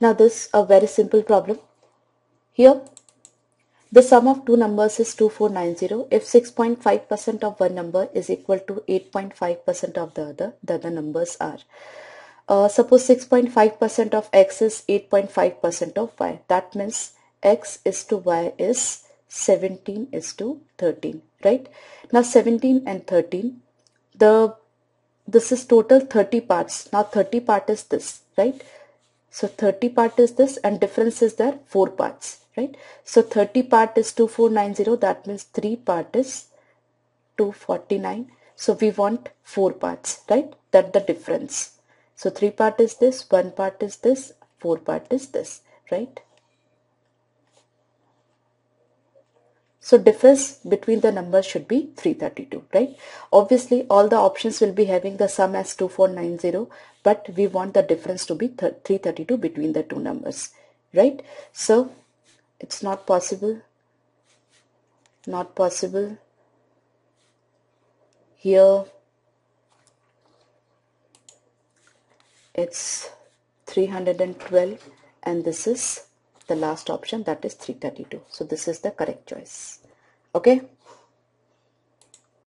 Now this a very simple problem. Here the sum of two numbers is 2490. If 6.5% of one number is equal to 8.5% of the other, the other numbers are. Uh, suppose 6.5% of x is 8.5% of y. That means x is to y is 17 is to 13, right? Now 17 and 13, the this is total 30 parts. Now 30 part is this, right? So 30 part is this and difference is there 4 parts right? So 30 part is 2490 that means 3 part is 249 so we want 4 parts right? That the difference. So 3 part is this 1 part is this 4 part is this right so difference between the numbers should be 332 right? Obviously all the options will be having the sum as 2490 but we want the difference to be 332 between the two numbers right? So it's not possible not possible here. It's 312 and this is the last option that is 332 so this is the correct choice. Okay